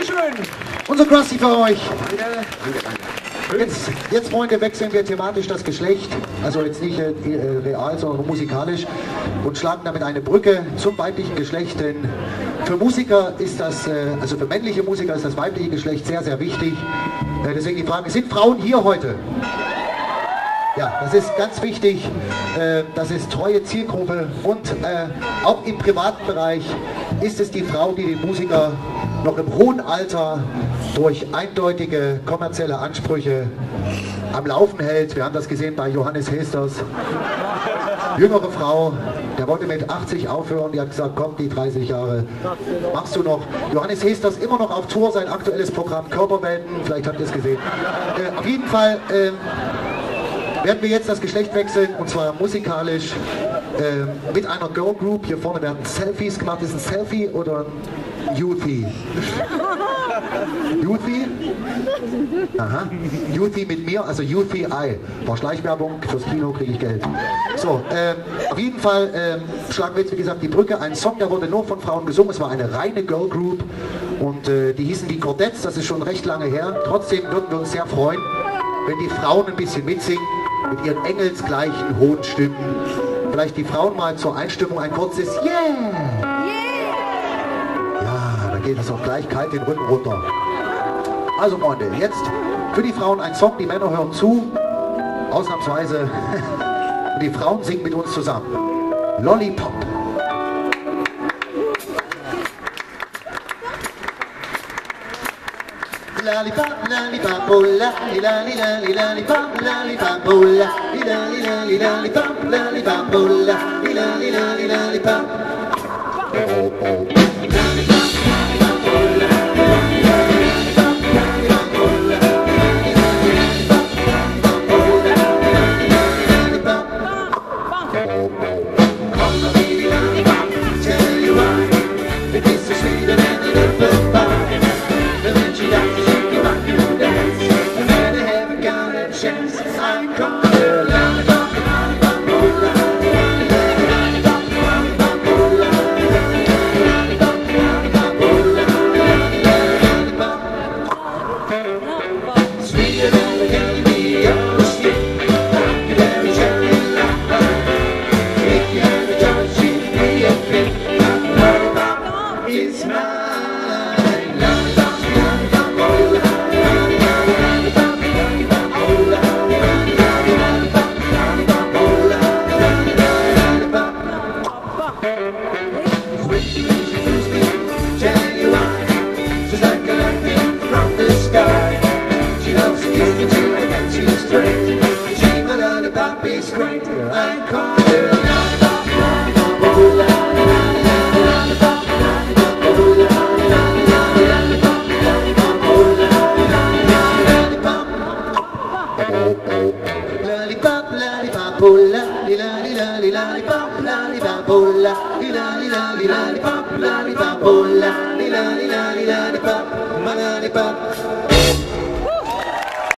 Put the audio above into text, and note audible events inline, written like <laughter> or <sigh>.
Dankeschön. Unser Krusty für euch. Jetzt, jetzt, Freunde, wechseln wir thematisch das Geschlecht, also jetzt nicht äh, real, sondern musikalisch und schlagen damit eine Brücke zum weiblichen Geschlecht, denn für Musiker ist das, äh, also für männliche Musiker ist das weibliche Geschlecht sehr, sehr wichtig. Äh, deswegen die Frage, sind Frauen hier heute? Ja, das ist ganz wichtig. Äh, das ist treue Zielgruppe und äh, auch im privaten Bereich ist es die Frau, die den Musiker noch im hohen Alter durch eindeutige kommerzielle Ansprüche am Laufen hält. Wir haben das gesehen bei Johannes Hesters. Jüngere Frau, der wollte mit 80 aufhören, die hat gesagt, komm, die 30 Jahre machst du noch. Johannes Hesters immer noch auf Tour, sein aktuelles Programm Körperwelten, vielleicht habt ihr es gesehen. Äh, auf jeden Fall äh, werden wir jetzt das Geschlecht wechseln und zwar musikalisch äh, mit einer Girl Group. Hier vorne werden Selfies gemacht. Ist ein Selfie oder ein Youthie? Youthie? Aha. Youthie mit mir, also Youthie I. War Schleichwerbung, fürs Kino kriege ich Geld. So, ähm, auf jeden Fall ähm, schlagen wir jetzt wie gesagt die Brücke. Ein Song, der wurde nur von Frauen gesungen. Es war eine reine Girl Group und äh, die hießen die Cordettes. Das ist schon recht lange her. Trotzdem würden wir uns sehr freuen, wenn die Frauen ein bisschen mitsingen mit ihren engelsgleichen hohen Stimmen. Vielleicht die Frauen mal zur Einstimmung ein kurzes Yeah! Geht es auch gleich kalt den Rücken runter. Also Freunde, jetzt für die Frauen ein Song, die Männer hören zu, ausnahmsweise. <laughs> Und die Frauen singen mit uns zusammen. Lollipop. lollipop, lollipop, oh I'm coming. Lolly, lolly, lolly, lollipop, lollipop, oh lolly, lolly, lolly, lollipop, lollipop, oh lolly, lolly, lolly, lollipop. Oh, oh. lollipop, lollipop,